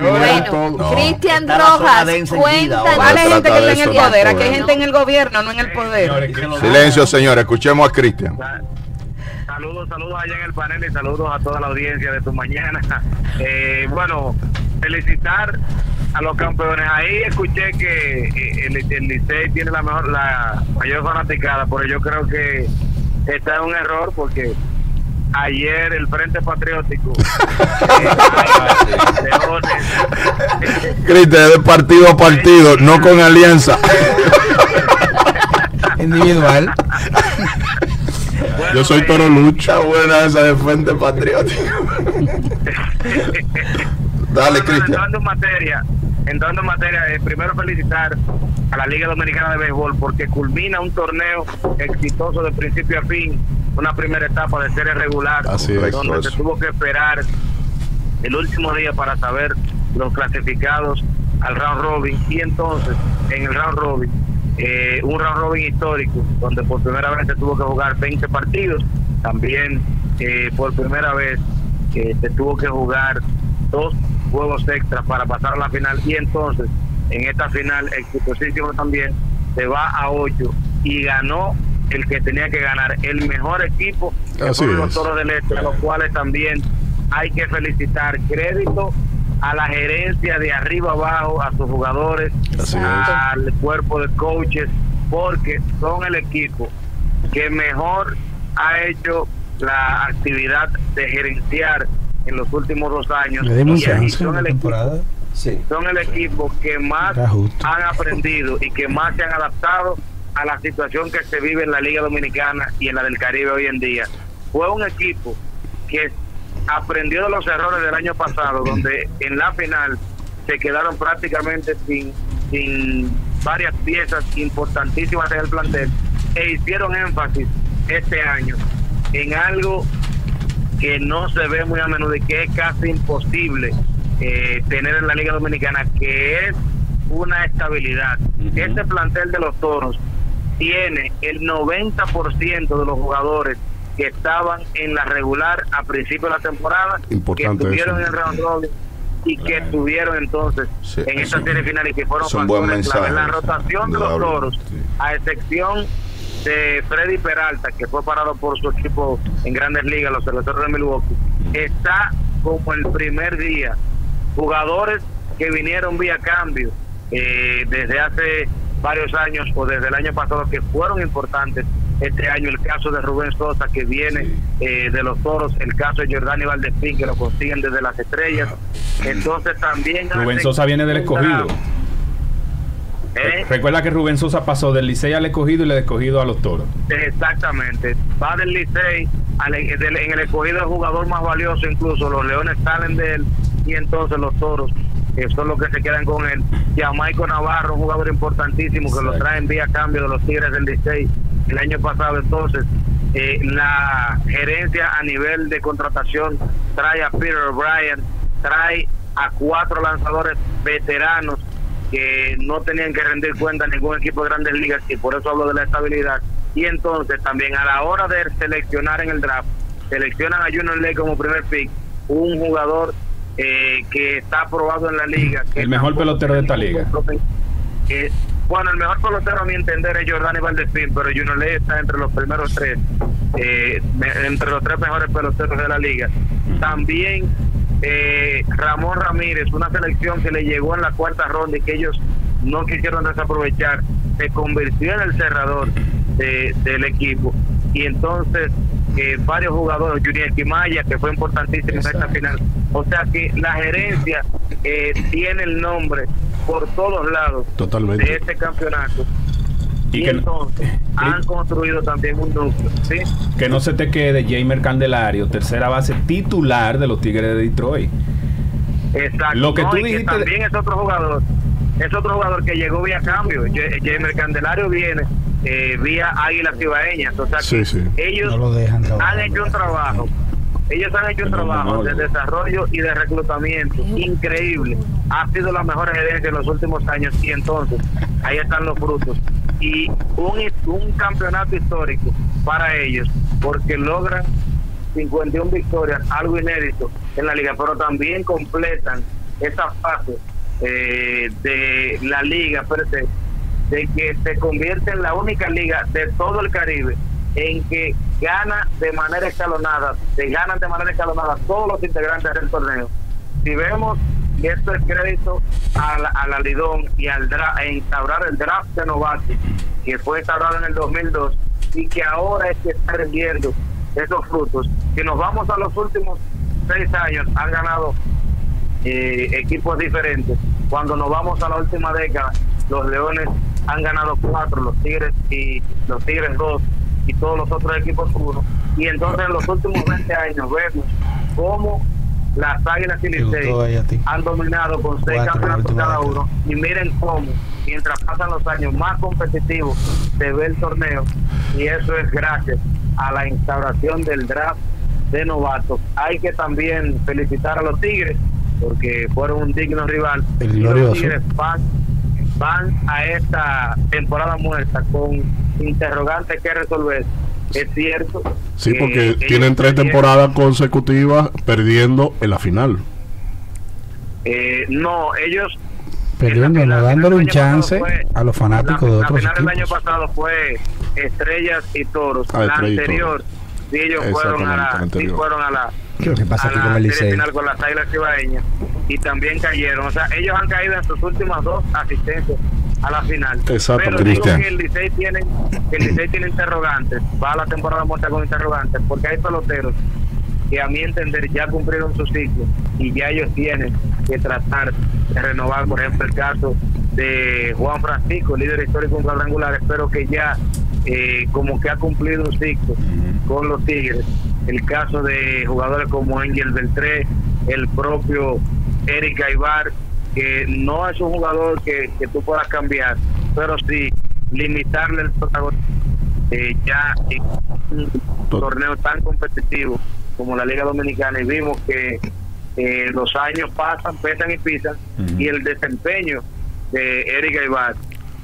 Bueno, Cristian Rojas, cuenta. ¿Cuál es gente que está en el poder? Aquí hay gente en el gobierno, no en el poder. Silencio, señor. Escuchemos a Cristian. Saludos, saludos allá en el panel y saludos a toda la audiencia de tu mañana. Eh, bueno, felicitar a los campeones. Ahí escuché que eh, el, el Licey tiene la mejor, la mayor fanaticada, pero yo creo que está en un error porque ayer el Frente Patriótico. Cristian, de partido a partido, no con alianza. Individual. Yo soy Toro Lucha, buena esa de Frente Patriótico. Dale, Cristian. Entrando en materia, entrando en materia, eh, primero felicitar a la Liga Dominicana de Béisbol porque culmina un torneo exitoso de principio a fin, una primera etapa de serie regular, donde se tuvo que esperar el último día para saber los clasificados al round robin. Y entonces en el round robin eh, un round robin histórico donde por primera vez se tuvo que jugar 20 partidos también eh, por primera vez eh, se tuvo que jugar dos juegos extras para pasar a la final. Y entonces en esta final exitosísimo también se va a 8 y ganó el que tenía que ganar el mejor equipo que los Toros del Este a los cuales también hay que felicitar crédito a la gerencia de arriba abajo a sus jugadores al cuerpo de coaches porque son el equipo que mejor ha hecho la actividad de gerenciar en los últimos dos años. Y son, el equipo, son el equipo que más han aprendido y que más se han adaptado a la situación que se vive en la Liga Dominicana y en la del Caribe hoy en día. Fue un equipo que aprendió de los errores del año pasado, donde en la final se quedaron prácticamente sin, sin varias piezas importantísimas en el plantel e hicieron énfasis este año en algo que no se ve muy a menudo y que es casi imposible eh, tener en la Liga Dominicana, que es una estabilidad. Este plantel de los toros tiene el 90% de los jugadores que estaban en la regular a principio de la temporada, que estuvieron en el round robin y que estuvieron entonces en esta serie final y que fueron factores clave. La rotación de, los toros, a excepción de Freddy Peralta, que fue parado por su equipo en Grandes Ligas, los cerveceros de Milwaukee, está como el primer día. Jugadores que vinieron vía cambio eh, desde hace varios años o desde el año pasado que fueron importantes este año el caso de Rubén Sosa que viene eh, de los toros, el caso de Jordani Valdespín que lo consiguen desde las estrellas. Entonces también... Rubén Sosa viene del escogido. ¿Eh? Recuerda que Rubén Sosa pasó del Licey al escogido y le escogido a los toros. Exactamente. Va del Licey en el escogido el jugador más valioso, incluso los leones salen de él y entonces los toros que son los que se quedan con él. Y a Michael Navarro, un jugador importantísimo que lo traen vía cambio de los Tigres del Licey el año pasado. Entonces, eh, la gerencia a nivel de contratación trae a Peter O'Brien, trae a cuatro lanzadores veteranos que no tenían que rendir cuenta a ningún equipo de grandes ligas y por eso hablo de la estabilidad. Y entonces también a la hora de seleccionar en el draft, seleccionan a Junior Ley como primer pick, un jugador eh, que está aprobado en la liga. el mejor pelotero de esta liga. bueno, el mejor pelotero a mi entender es Jordani Valdespín, pero Junior Ley está entre los primeros tres, eh, entre los tres mejores peloteros de la liga. También eh, Ramón Ramírez, una selección que le llegó en la cuarta ronda y que ellos no quisieron desaprovechar, se convirtió en el cerrador del equipo. Y entonces eh, varios jugadores, Junior Quimaya, que fue importantísimo en esta final. O sea que la gerencia eh, tiene el nombre por todos lados de este campeonato. Y, que entonces han construido también un núcleo. Que no se te quede Jamer Candelario, tercera base titular de los Tigres de Detroit. Exacto. Lo que tú dijiste también es otro jugador. Es otro jugador que llegó vía cambio. Jamer Candelario viene eh, vía Águilas Cibaeñas. O sea ellos han hecho un trabajo. Ellos han hecho un trabajo de desarrollo y de reclutamiento increíble. Ha sido la mejor gerencia en los últimos años y entonces ahí están los frutos. Y un, un campeonato histórico para ellos porque logran 51 victorias, algo inédito en la liga, pero también completan esa fase eh, de la liga, de que se convierte en la única liga de todo el Caribe en que gana de manera escalonada, se ganan de manera escalonada todos los integrantes del torneo. Si vemos, y esto es crédito a la, Lidón y al a instaurar el draft de novatos, que fue instaurado en el 2002 y que ahora es que está rendiendo esos frutos. Si nos vamos a los últimos seis años, han ganado eh, equipos diferentes. Cuando nos vamos a la última década, los Leones han ganado cuatro, los Tigres y los Tigres dos y todos los otros equipos uno. Y entonces en los últimos 20 años vemos cómo las Águilas y Licey han dominado con seis campeonatos cada uno. Y miren cómo, mientras pasan los años, más competitivos se ve el torneo. Y eso es gracias a la instauración del draft de novatos. Hay que también felicitar a los Tigres porque fueron un digno rival. y los Tigres van, van a esta temporada muerta con interrogantes que resolver. Es cierto. Sí, porque tienen tres temporadas consecutivas perdiendo en la final. Eh, no, ellos perdiendo, no dándole un chance a los fanáticos de otros la final del año pasado fue Estrellas y Toros. Ah, la anterior, sí, ellos fueron a la, sí fueron a la ¿Qué que pasa aquí con el final con las Águilas Cibaeñas y también cayeron. O sea, ellos han caído en sus últimas dos asistencias a la final. Exacto, Pero Cristian. el Licey tiene, el Licey tiene interrogantes, va a la temporada muerta con interrogantes, porque hay peloteros que a mi entender ya cumplieron su ciclo y ya ellos tienen que tratar de renovar, por ejemplo, el caso de Juan Francisco, líder histórico en cuadrangular, espero que ya eh, como que ha cumplido un ciclo con los Tigres. El caso de jugadores como Angel Beltré, el propio Eric Aybar, que no es un jugador que, que tú puedas cambiar, pero sí limitarle el protagonismo eh, ya en un torneo tan competitivo como la Liga Dominicana y vimos que eh, los años pasan, pesan y pisan y el desempeño de Eric Aybar,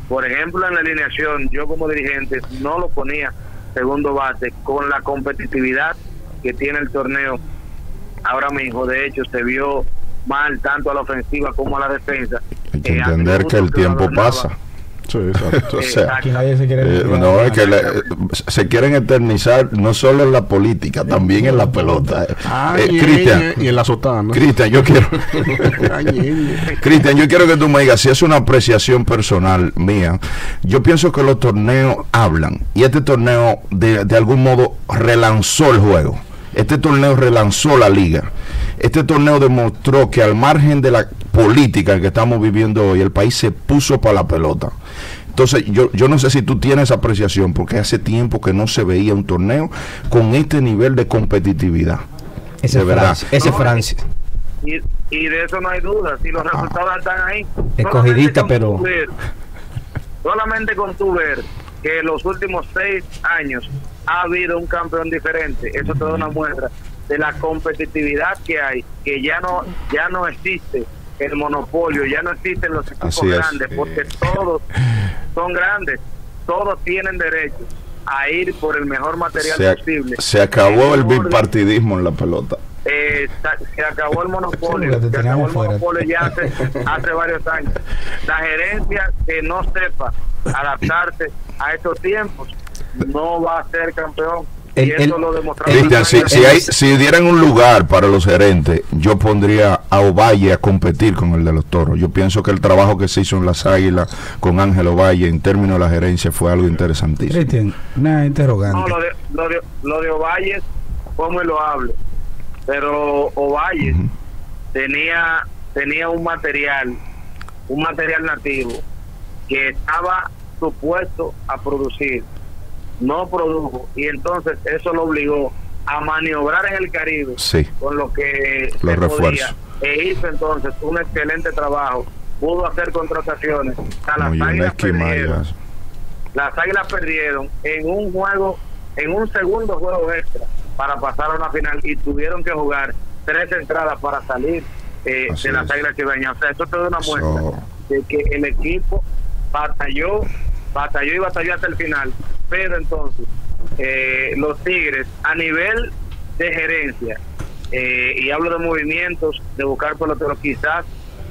por ejemplo en la alineación, yo como dirigente no lo ponía segundo base con la competitividad que tiene el torneo ahora mismo, de hecho se vio mal tanto a la ofensiva como a la defensa. Hay que eh, entender que el tiempo pasa. Sí, exacto. O sea, se, eh, no, es que se quieren eternizar no solo en la política, también en la pelota. Ah, eh, Cristian, y, en la sotana. Cristian, yo quiero. Cristian, yo quiero que tú me digas si es una apreciación personal mía. Yo pienso que los torneos hablan y este torneo de, de algún modo relanzó el juego. Este torneo relanzó la liga. Este torneo demostró que al margen de la política que estamos viviendo hoy, el país se puso para la pelota. Entonces, yo, yo no sé si tú tienes apreciación, porque hace tiempo que no se veía un torneo con este nivel de competitividad. Ese es verdad. Ese Francia. Y, y, de eso no hay duda, si los ah. resultados están ahí. Escogidita, pero... solamente con tu ver que los últimos seis años ha habido un campeón diferente. Eso te da una muestra de la competitividad que hay, que ya no ya no existe el monopolio, ya no existen los equipos grandes, porque todos son grandes, todos tienen derecho a ir por el mejor material posible. Se acabó el bipartidismo en la pelota. Eh, se acabó el monopolio, se acabó el monopolio ya hace, hace varios años. La gerencia que no sepa adaptarse a estos tiempos no va a ser campeón. Y eso lo Cristian, si, si, hay, si dieran un lugar para los gerentes, yo pondría a Ovalle a competir con el de los toros. Yo pienso que el trabajo que se hizo en las águilas con Ángel Ovalle en términos de la gerencia fue algo interesantísimo. Cristian, una interrogante. No, lo de, lo de, lo de Ovalle, como lo hablo, pero Ovalle tenía, tenía un material, un material nativo que estaba supuesto a producir no produjo y entonces eso lo obligó a maniobrar en el Caribe con lo que los refuerzos. e hizo entonces un excelente trabajo pudo hacer contrataciones. Las águilas perdieron. Las águilas perdieron en un juego en un segundo juego extra para pasar a una final y tuvieron que jugar tres entradas para salir eh, de las águilas que o sea eso te da una muestra de que el equipo batalló batalló y batalló hasta el final pero entonces eh, los Tigres a nivel de gerencia, eh, y hablo de movimientos, de buscar peloteros, quizás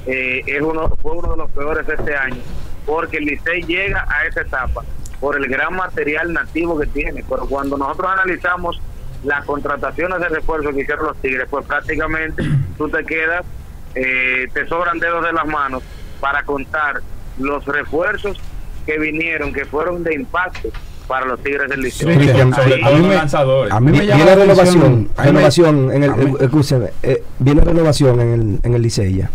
eh, es uno, fue uno de los peores este año, porque el Licey llega a esa etapa por el gran material nativo que tiene. Pero cuando nosotros analizamos las contrataciones de refuerzo que hicieron los Tigres, pues prácticamente tú te quedas, eh, te sobran dedos de las manos para contar los refuerzos que vinieron, que fueron de impacto para los Tigres del Liceo. a, mí me, llama viene renovación, renovación en el, eh, viene renovación en el, en el Licey ya.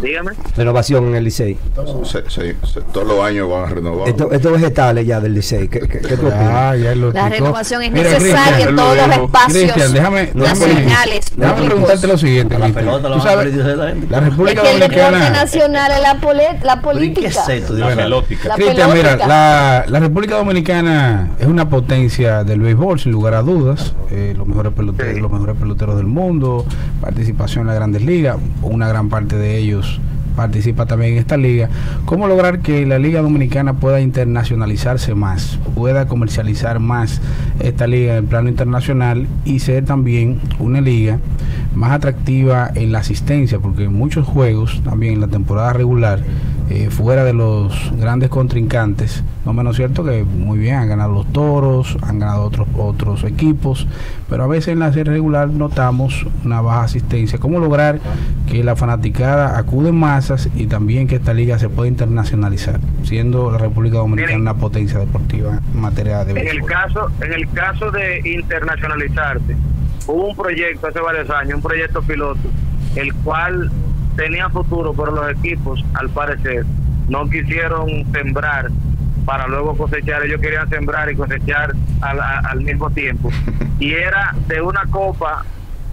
Dígame. Renovación en el Licey. Sí, todos los años van a renovar. estos vegetales ya del Licey. ¿Qué, qué, qué ah, La renovación es necesaria en todos los espacios Cristian, déjame, nacionales. Déjame preguntarte lo siguiente. La, pelota, la, sabes, la República es Dominicana. El nacional es la, la política. ¿Qué es La pelótica. Cristian, mira, la, la República Dominicana es una potencia del béisbol, sin lugar a dudas. Eh, los, mejores peloteros, los mejores peloteros del mundo, participación en las grandes ligas, una gran parte de ellos participa también en esta liga, cómo lograr que la liga dominicana pueda internacionalizarse más, pueda comercializar más esta liga en el plano internacional y ser también una liga más atractiva en la asistencia, porque en muchos juegos, también en la temporada regular, eh, fuera de los grandes contrincantes, no menos cierto que muy bien han ganado los toros, han ganado otros otros equipos, pero a veces en la serie regular notamos una baja asistencia. ¿Cómo lograr que la fanaticada acude en masas y también que esta liga se pueda internacionalizar, siendo la República Dominicana una potencia deportiva en materia de En el caso, en el caso de internacionalizarse, hubo un proyecto hace varios años, un proyecto piloto, el cual tenía futuro, pero los equipos, al parecer, no quisieron sembrar para luego cosechar. Ellos querían sembrar y cosechar al, mismo tiempo. Y era de una copa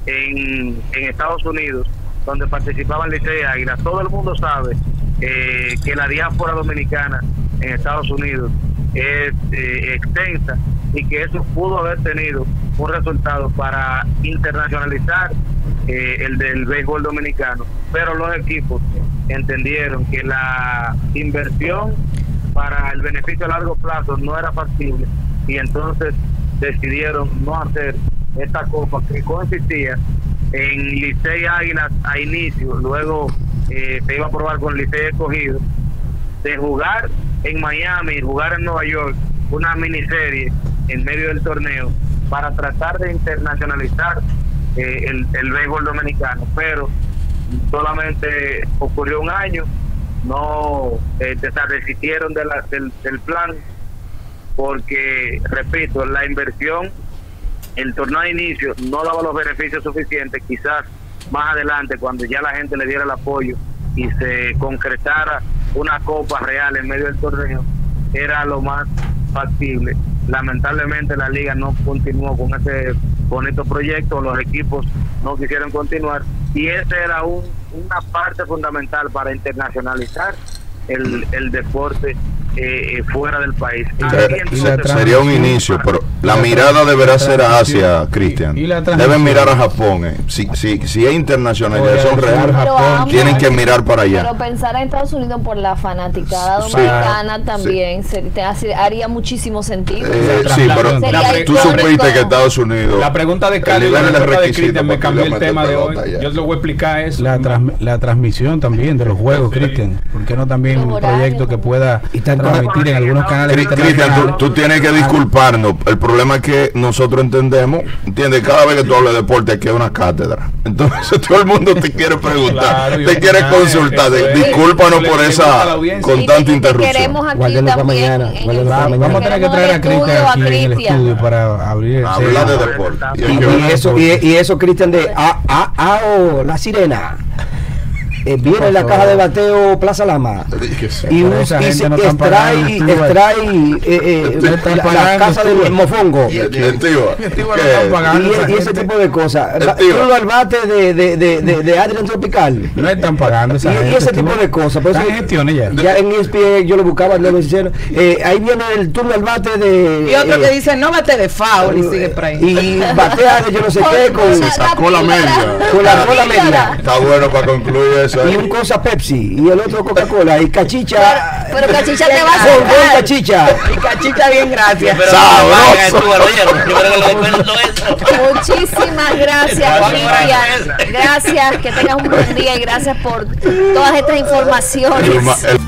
en, en Estados Unidos, donde participaban Licey Águila. Todo el mundo sabe eh, que la diáspora dominicana en Estados Unidos es eh, extensa y que eso pudo haber tenido un resultado para internacionalizar eh, el del béisbol dominicano, pero los equipos entendieron que la inversión para el beneficio a largo plazo no era factible y entonces decidieron no hacer esta copa que consistía en Licey Águilas a inicio, luego eh, se iba a probar con Licey escogido, de jugar en Miami jugar en Nueva York una miniserie en medio del torneo para tratar de internacionalizar eh, el, el béisbol dominicano, pero solamente ocurrió un año, no eh, desistieron del, del plan porque, repito, la inversión, el torneo de inicio no daba los beneficios suficientes, quizás más adelante, cuando ya la gente le diera el apoyo y se concretara una copa real en medio del torneo, era lo más factible. Lamentablemente la liga no continuó con ese bonito proyecto, los equipos no quisieron continuar y esa era un, una parte fundamental para internacionalizar el, el deporte eh, fuera del país. sería un inicio, pero la mirada deberá ser hacia Cristian. Deben mirar a Japón. Eh. Si, si, si es internacionalización real, tienen que mirar para allá. Pero pensar en Estados Unidos por la fanaticada dominicana también haría muchísimo sentido. Eh, sí, pero tú supiste que Estados Unidos. La pregunta de Cali, la pregunta de Cristian me cambió el tema de hoy. Yo lo voy a explicar eso. La, la transmisión también de los juegos, Cristian. ¿Por qué no también un proyecto que pueda transmitir en algunos canales Cristian, tú, tienes que disculparnos. El problema es que nosotros entendemos, entiendes, cada vez que tú hablas de deporte aquí hay una cátedra. Entonces todo el mundo te quiere preguntar, te quiere consultar. Discúlpanos por esa constante interrupción. Queremos aquí también, Vamos a tener que traer a Cristian aquí en el estudio para abrir Hablar de deporte. Y, eso, y, eso Cristian, de a, a, a, la sirena eh, viene la caja de bateo Plaza Lama. Y, un, y no extrae, extrae eh, eh, la, casa del mofongo. Y, ese tipo de cosas. Todo al bate de, de, de, de, Adrian Tropical. No están pagando esa y, ese tipo de cosas ya. ya en ESPN yo lo buscaba luego eh, ahí viene el turno al bate de y otro que dice no bate de foul y sigue por ahí. y batea de yo no sé qué con sacó la media. Con la media. Está bueno para concluir eso y un cosa Pepsi y el otro Coca-Cola y cachicha. Pero, cachicha te va a sacar. cachicha. Y cachicha bien, gracias. Muchísimas gracias, Cristian. Gracias, que tengas un buen día y gracias por todas estas informaciones.